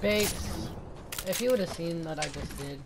Bakes, if you would have seen what I just did.